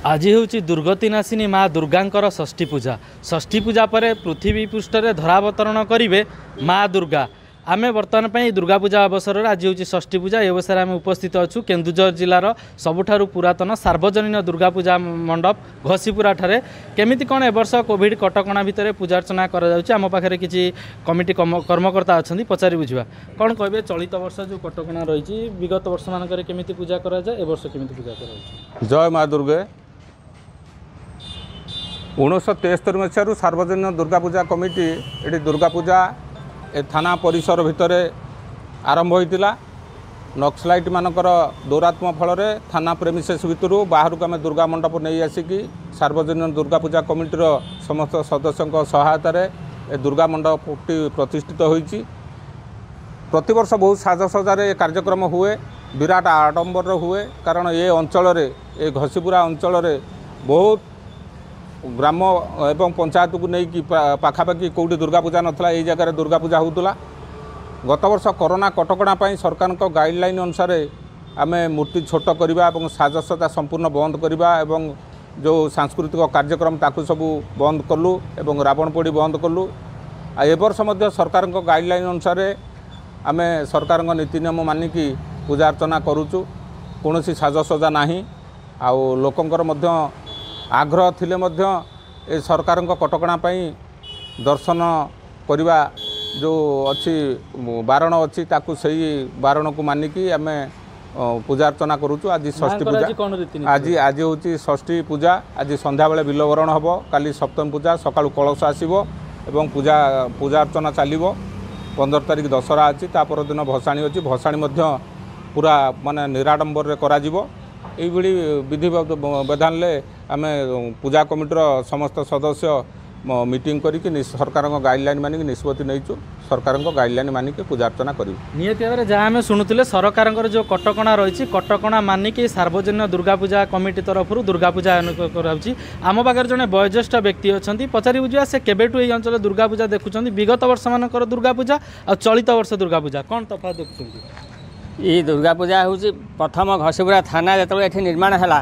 ଆଜି ହେଉଛି ଦୁର୍ଗତି ନାଶିନୀ ମା ଦୁର୍ଗାଙ୍କର ଷଷ୍ଠୀ ପୂଜା। ଷଷ୍ଠୀ ପୂଜା ପରେ ପୃଥିବୀ ପୃଷ୍ଠରେ ଧରାବତରଣ କରିବେ ମା ଦୁର୍ଗା। ଆମେ ବର୍ତ୍ତମାନ ପାଇଁ ଦୁର୍ଗା ପୂଜା ଅବସରରେ ଆଜି ହେଉଛି ଷଷ୍ଠୀ ପୂଜା। ଏ ଅବସରରେ ଆମେ ଉପସ୍ଥିତ ଅଛୁ କେନ୍ଦୁଝର ଜିଲ୍ଲାର ସବୁଠାରୁ ପୁରାତନ ସାର୍ବଜନୀନ ଦୁର୍ଗା ପୂଜା ମଣ୍ଡପ ଘଷିପୁରାଠାରେ କେମିତି କ'ଣ ଏ ବର୍ଷ କୋଭିଡ଼ କଟକଣା ଭିତରେ ପୂଜାର୍ଚ୍ଚନା କରାଯାଉଛି ଆମ ପାଖରେ କିଛି କମିଟି କର୍ମ- କର୍ମକର୍ତ୍ତା ଅଛନ୍ତି ପଚାରି ବୁଝିବା। କ'ଣ କହିବେ ଚଳିତ ବର୍ଷ ଯେଉଁ କଟକଣା ରହିଛି ବିଗତ ବର୍ଷମାନଙ୍କରେ କେମିତି ପୂଜା କରାଯାଏ ଏ ବର୍ଷ କେମିତି ପୂଜା କରାଯାଉଛି? ଜୟ ମା ଦୁର୍ଗେ। ଉଣେଇଶହ ତେସ୍ତରୀ ମସିହାରୁ ସାର୍ବଜନୀନ ଦୁର୍ଗା ପୂଜା କମିଟି ଏଠି ଦୁର୍ଗା ପୂଜା ଏ ଥାନା ପରିସର ଭିତରେ ଆରମ୍ଭ ହୋଇଥିଲା। ନକ୍ସଲାଇଟ୍ମାନଙ୍କର ଦୌରାତ୍ମ୍ୟ ଫଳରେ ଥାନା ପ୍ରେମିସେସ୍ ଭିତରୁ ବାହାରକୁ ଆମେ ଦୁର୍ଗା ମଣ୍ଡପ ନେଇ ଆସିକି ସାର୍ବଜନୀନ ଦୁର୍ଗା ପୂଜା କମିଟିର ସମସ୍ତ ସଦସ୍ୟଙ୍କ ସହାୟତାରେ ଏ ଦୁର୍ଗା ମଣ୍ଡପଟି ପ୍ରତିଷ୍ଠିତ ହୋଇଛି। ପ୍ରତିବର୍ଷ ବହୁତ ସାଜସଜାରେ ଏ କାର୍ଯ୍ୟକ୍ରମ ହୁଏ। ବିରାଟ ଆଡ଼ମ୍ବର ହୁଏ। କାରଣ ଏ ଅଞ୍ଚଳରେ ଏ ଘଷିପୁରା ଅଞ୍ଚଳରେ ବହୁତ ଗ୍ରାମ ଏବଂ ପଞ୍ଚାୟତକୁ ନେଇକି ପାଖାପାଖି କେଉଁଠି ଦୁର୍ଗା ପୂଜା ନଥିଲା ଏଇ ଜାଗାରେ ଦୁର୍ଗା ପୂଜା ହେଉଥିଲା ଗତବର୍ଷ କରୋନା କଟକଣା ପାଇଁ ସରକାରଙ୍କ ଗାଇଡ଼ଲାଇନ୍ ଅନୁସାରେ ଆମେ ମୂର୍ତ୍ତି ଛୋଟ କରିବା ଏବଂ ସାଜସଜା ସମ୍ପୂର୍ଣ୍ଣ ବନ୍ଦ କରିବା ଏବଂ ଯେଉଁ ସାଂସ୍କୃତିକ କାର୍ଯ୍ୟକ୍ରମ ତାକୁ ସବୁ ବନ୍ଦ କଲୁ ଏବଂ ରାବଣ ପୋଡ଼ି ବନ୍ଦ କଲୁ। ଆଉ ଏ ବର୍ଷ ମଧ୍ୟ ସରକାରଙ୍କ ଗାଇଡ଼ଲାଇନ୍ ଅନୁସାରେ ଆମେ ସରକାରଙ୍କ ନୀତି ନିୟମ ମାନିକି ପୂଜା ଅର୍ଚ୍ଚନା କରୁଛୁ। କୌଣସି ସାଜସଜା ନାହିଁ। ଆଉ ଲୋକଙ୍କର ମଧ୍ୟ ଆଗ୍ରହ ଥିଲେ ମଧ୍ୟ ଏ ସରକାରଙ୍କ କଟକଣା ପାଇଁ ଦର୍ଶନ କରିବା ଯେଉଁ ଅଛି ବାରଣ ଅଛି ତାକୁ ସେଇ ବାରଣକୁ ମାନିକି ଆମେ ପୂଜା ଅର୍ଚ୍ଚନା କରୁଛୁ। ଆଜି ଷଷ୍ଠୀ ପୂଜା। ଆଜି ଆଜି ହେଉଛି ଷଷ୍ଠୀ ପୂଜା। ଆଜି ସନ୍ଧ୍ୟାବେଳେ ବିଲବରଣ ହେବ। କାଲି ସପ୍ତମୀ ପୂଜା। ସକାଳୁ କଳସ ଆସିବ ଏବଂ ପୂଜା ପୂଜା ଅର୍ଚ୍ଚନା ଚାଲିବ। ପନ୍ଦର ତାରିଖ ଦଶହରା ଅଛି। ତା ପରଦିନ ଭସାଣି ଅଛି। ଭସାଣି ମଧ୍ୟ ପୁରା ମାନେ ନିରାଡ଼ମ୍ବରରେ କରାଯିବ। ଏଇଭଳି ବିଧି ବିଧାନରେ ଆମେ ପୂଜା କମିଟିର ସମସ୍ତ ସଦସ୍ୟ ମ- ମିଟିଂ କରିକି ନି- ସରକାରଙ୍କ ଗାଇଡ଼ଲାଇନ୍ ମାନିକି ନିଷ୍ପତ୍ତି ନେଇଛୁ। ସରକାରଙ୍କ ଗାଇଡ଼ଲାଇନ୍ ମାନିକି ପୂଜା ଅର୍ଚ୍ଚନା କରିବୁ। ନିହାତି ଭାବରେ ଯାହା ଆମେ ଶୁଣୁଥିଲେ ସରକାରଙ୍କର ଯେଉଁ କଟକଣା ରହିଛି କଟକଣା ମାନିକି ସାର୍ବଜନୀନ ଦୁର୍ଗା ପୂଜା କମିଟି ତରଫରୁ ଦୁର୍ଗା ପୂଜା ଆୟୋଜନ କରାଯାଉଛି। ଆମ ପାଖରେ ଜଣେ ବୟୋଜ୍ୟେଷ୍ଠ ବ୍ୟକ୍ତି ଅଛନ୍ତି। ପଚାରି ବୁଝିବା ସେ କେବେଠୁ ଏହି ଅଞ୍ଚଳରେ ଦୁର୍ଗା ପୂଜା ଦେଖୁଛନ୍ତି? ବିଗତ ବର୍ଷମାନଙ୍କର ଦୁର୍ଗା ପୂଜା ଆଉ ଚଳିତ ବର୍ଷ ଦୁର୍ଗା ପୂଜା କ'ଣ ତଫାତ ଦେଖୁଛନ୍ତି? ଏଇ ଦୁର୍ଗା ପୂଜା ହେଉଛି ପ୍ରଥମ ଘଷିପୁରା ଥାନା ଯେତେବେଳେ ଏଠି ନିର୍ମାଣ ହେଲା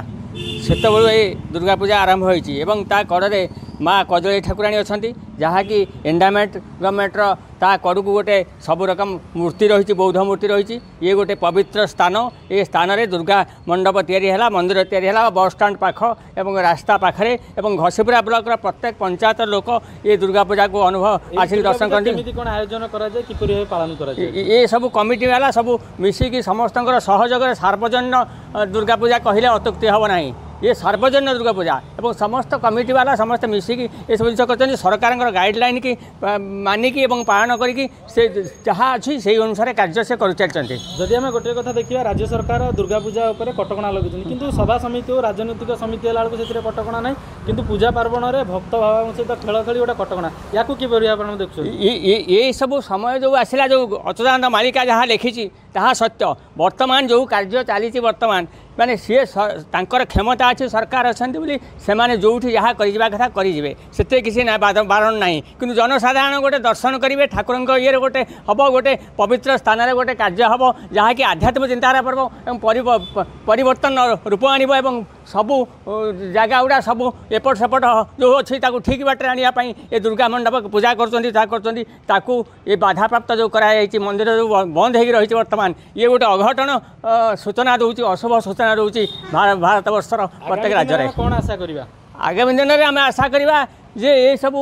ସେତେବେଳୁ ଏଇ ଦୁର୍ଗା ପୂଜା ଆରମ୍ଭ ହୋଇଛି ଏବଂ ତା କଡ଼ରେ ମା କଦଳୀ ଠାକୁରାଣୀ ଅଛନ୍ତି ଯାହାକି ଏଣ୍ଡାମେଣ୍ଟ ଗଭର୍ଣ୍ଣମେଣ୍ଟର ତା କଡ଼କୁ ଗୋଟେ ସବୁ ରକମ ମୂର୍ତ୍ତି ରହିଛି ବୌଦ୍ଧ ମୂର୍ତ୍ତି ରହିଛି ଇଏ ଗୋଟେ ପବିତ୍ର ସ୍ଥାନ ଏ ସ୍ଥାନରେ ଦୁର୍ଗା ମଣ୍ଡପ ତିଆରି ହେଲା ମନ୍ଦିର ତିଆରି ହେଲା ବସ୍ଷ୍ଟାଣ୍ଡ ପାଖ ଏବଂ ରାସ୍ତା ପାଖରେ ଏବଂ ଘଷିପୁରା ବ୍ଲକର ପ୍ରତ୍ୟେକ ପଞ୍ଚାୟତର ଲୋକ ଏ ଦୁର୍ଗା ପୂଜାକୁ ଅନୁଭବ ଆସିକି ଦର୍ଶନ କରନ୍ତି। କେମିତି କ'ଣ ଆୟୋଜନ କରାଯାଏ କିପରି ଭାବେ ପାଳନ କରାଯାଏ? ଏ- ଏ ସବୁ କମିଟି ବାଲା ସବୁ ମିଶିକି ସମସ୍ତଙ୍କର ସହଯୋଗରେ ସାର୍ବଜନୀନ ଅ, ଦୁର୍ଗା ପୂଜା କହିଲେ ଅତ୍ୟୁକ୍ତି ହେବ ନାହିଁ। ଇଏ ସାର୍ବଜନୀନ ଦୁର୍ଗା ପୂଜା ଏବଂ ସମସ୍ତ କମିଟି ବାଲା ସମସ୍ତେ ମିଶିକି ଏସବୁ ଜିନିଷ କରିଛନ୍ତି ସରକାରଙ୍କର ଗାଇଡ଼ଲାଇନ୍ କି ଆ, ମାନିକି ଏବଂ ପାଳନ କରିକି ସେ ଯାହା ଅଛି ସେଇ ଅନୁସାରେ କାର୍ଯ୍ୟ ସେ କରିଚାଲିଛନ୍ତି ଯଦି ଆମେ ଗୋଟିଏ କଥା ଦେଖିବା ରାଜ୍ୟ ସରକାର ଦୁର୍ଗା ପୂଜା ଉପରେ କଟକଣା ଲଗାଇଛନ୍ତି। କିନ୍ତୁ ସଭା ସମିତି ଓ ରାଜନୈତିକ ସମିତି ହେଲା ବେଳକୁ ସେଥିରେ କଟକଣା ନାହିଁ। କିନ୍ତୁ ପୂଜା ପାର୍ବଣରେ ଭକ୍ତ ଭାବଙ୍କ ସହିତ ଖେଳ ଖେଳି ଗୋଟେ କଟକଣା। ୟାକୁ କିପରି ଆପଣ ଦେଖୁଛନ୍ତି? ଏ- ଏ- ଏଇ ସବୁ ସମୟ ଯେଉଁ ଆସିଲା ଯେଉଁ ଅଚ୍ୟୁତାନନ୍ଦ ମାଳିକା ଯାହା ଲେଖିଛି ତାହା ସତ୍ୟ। ବର୍ତ୍ତମାନ ଯେଉଁ କାର୍ଯ୍ୟ ଚାଲିଛି ବର୍ତ୍ତମାନ ମାନେ ସିଏ ସ- ତାଙ୍କର କ୍ଷମତା ଅଛି ସରକାର ଅଛନ୍ତି ବୋଲି ସେମାନେ ଯେଉଁଠି ଯାହା କରିଯିବା କଥା କରିଯିବେ। ସେଥିରେ କିଛି ନା ବାଦ- ବାରଣ ନାହିଁ। କିନ୍ତୁ ଜନସାଧାରଣ ଗୋଟେ ଦର୍ଶନ କରିବେ ଠାକୁରଙ୍କ ଇଏରେ ଗୋଟେ ହେବ ଗୋଟେ ପବିତ୍ର ସ୍ଥାନରେ ଗୋଟେ କାର୍ଯ୍ୟ ହେବ ଯାହାକି ଆଧ୍ୟାତ୍ମିକ ଚିନ୍ତାଧାରା ପର୍ବ ଏବଂ ପରିବ- ପ- ପରିବର୍ତ୍ତନ ରୂପ ଆଣିବ ଏବଂ ସବୁ ଅ, ଜାଗା ଗୁଡ଼ା ସବୁ ଏପଟ ସେପଟ ଯେଉଁ ଅଛି ତାକୁ ଠିକ୍ ବାଟରେ ଆଣିବା ପାଇଁ ଏ ଦୁର୍ଗା ମଣ୍ଡପ ପୂଜା କରୁଛନ୍ତି ତାହା କରୁଛନ୍ତି। ତାକୁ ଏ ବାଧାପ୍ରାପ୍ତ ଯେଉଁ କରାଯାଇଛି ମନ୍ଦିର ଯେଉଁ ବନ୍ଦ ହେଇକି ରହିଛି ବର୍ତ୍ତମାନ ଇଏ ଗୋଟେ ଅଘଟଣ ଅ, ସୂଚନା ଦେଉଛି ଅଶୁଭ ସୂଚନା ଦେଉଛି ଭାର- ଭାରତବର୍ଷର ପ୍ରତ୍ୟେକ ଆଗାମୀ ରାଜ୍ୟରେ। ଦିନରେ କ'ଣ ଆଶା କରିବା? ଆଗାମୀ ଦିନରେ ଆମେ ଆଶା କରିବା ଯେ ଏସବୁ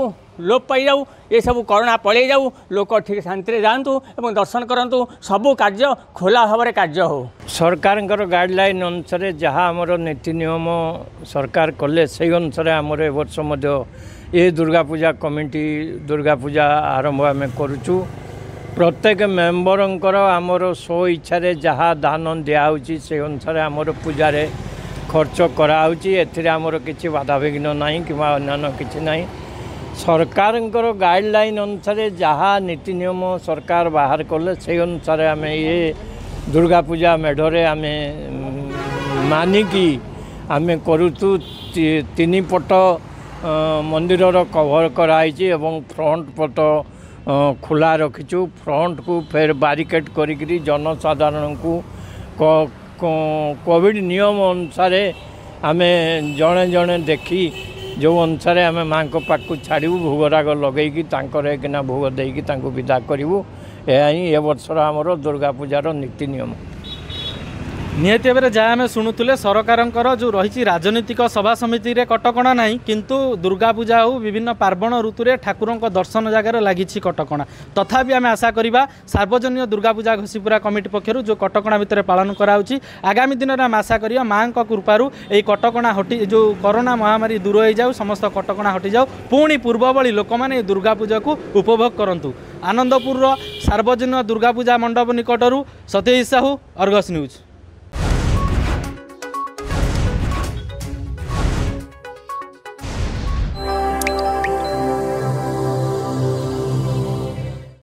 ଲୋପ ପାଇଯାଉ ଏସବୁ କରୋନା ପଳେଇ ଯାଉ ଲୋକ ଠିକ୍ ଶାନ୍ତିରେ ଯାଆନ୍ତୁ ଏବଂ ଦର୍ଶନ କରନ୍ତୁ ସବୁ କାର୍ଯ୍ୟ ଖୋଲା ଭାବରେ କାର୍ଯ୍ୟ ହେଉ। ସରକାରଙ୍କର ଗାଇଡ଼ଲାଇନ୍ ଅନୁସାରେ ଯାହା ଆମର ନୀତି ନିୟମ ସରକାର କଲେ ସେଇ ଅନୁସାରେ ଆମର ଏ ବର୍ଷ ମଧ୍ୟ ଏ ଦୁର୍ଗା ପୂଜା କମିଟି ଦୁର୍ଗା ପୂଜା ଆରମ୍ଭ ଆମେ କରୁଛୁ। ପ୍ରତ୍ୟେକ ମେମ୍ବରଙ୍କର ଆମର ସ୍ୱ ଇଚ୍ଛାରେ ଯାହା ଦାନ ଦିଆହେଉଛି ସେ ଅନୁସାରେ ଆମର ପୂଜାରେ ଖର୍ଚ୍ଚ କରାହେଉଛି। ଏଥିରେ ଆମର କିଛି ବାଧାବିଘ୍ନ ନାହିଁ କିମ୍ବା ଅନ୍ୟାନ୍ୟ କିଛି ନାହିଁ। ସରକାରଙ୍କର ଗାଇଡ଼ଲାଇନ୍ ଅନୁସାରେ ଯାହା ନୀତି ନିୟମ ସରକାର ବାହାର କଲେ ସେଇ ଅନୁସାରେ ଆମେ ଇଏ ଦୁର୍ଗା ପୂଜା ମେଢ଼ରେ ଆମେ ମାନିକି ଆମେ କରୁଛୁ। ତିନି ପଟ ମନ୍ଦିରର କଭର୍ କରାହେଇଛି ଏବଂ ଫ୍ରଣ୍ଟ ପଟ ଖୋଲା ରଖିଛୁ। ଫ୍ରଣ୍ଟକୁ ଫେର ବାରିକେଡ଼ କରିକିରି ଜନସାଧାରଣଙ୍କୁ କୋଭିଡ଼ ନିୟମ ଅନୁସାରେ ଆମେ ଜଣେ ଜଣେ ଦେଖି ଯେଉଁ ଅନୁସାରେ ଆମେ ମାଆଙ୍କ ପାଖକୁ ଛାଡ଼ିବୁ ଭୋଗରାଗ ଲଗେଇକି ତାଙ୍କର କିନା ଭୋଗ ଦେଇକି ତାଙ୍କୁ ବିଦା କରିବୁ ଏହା ହିଁ ଏ ବର୍ଷର ଆମର ଦୁର୍ଗା ପୂଜାର ନୀତି ନିୟମ। ନିହାତି ଭାବରେ ଯାହା ଆମେ ଶୁଣୁଥିଲେ ସରକାରଙ୍କର ଯେଉଁ ରହିଛି ରାଜନୈତିକ ସଭା ସମିତିରେ କଟକଣା ନାହିଁ କିନ୍ତୁ ଦୁର୍ଗା ପୂଜା ହେଉ ବିଭିନ୍ନ ପାର୍ବଣ ଋତୁରେ ଠାକୁରଙ୍କ ଦର୍ଶନ ଜାଗାରେ ଲାଗିଛି କଟକଣା। ତଥାପି ଆମେ ଆଶା କରିବା ସାର୍ବଜନୀନ ଦୁର୍ଗା ପୂଜା ଘଷିପୁରା କମିଟି ପକ୍ଷରୁ ଯେଉଁ କଟକଣା ଭିତରେ ପାଳନ କରାଯାଉଛି ଆଗାମୀ ଦିନରେ ଆମେ ଆଶା କରିବା ମାଆଙ୍କ କୃପାରୁ ଏହି କଟକଣା ହଟି ଯେଉଁ କରୋନା ମହାମାରୀ ଦୂର ହୋଇଯାଉ ସମସ୍ତ କଟକଣା ହଟିଯାଉ ପୁଣି ପୂର୍ବ ଭଳି ଲୋକମାନେ ଏହି ଦୁର୍ଗା ପୂଜାକୁ ଉପଭୋଗ କରନ୍ତୁ। ଆନନ୍ଦପୁରର ସାର୍ବଜନୀନ ଦୁର୍ଗା ପୂଜା ମଣ୍ଡପ ନିକଟରୁ ସତୀଶ ସାହୁ ଅର୍ଗସ୍ ନ୍ୟୁଜ୍।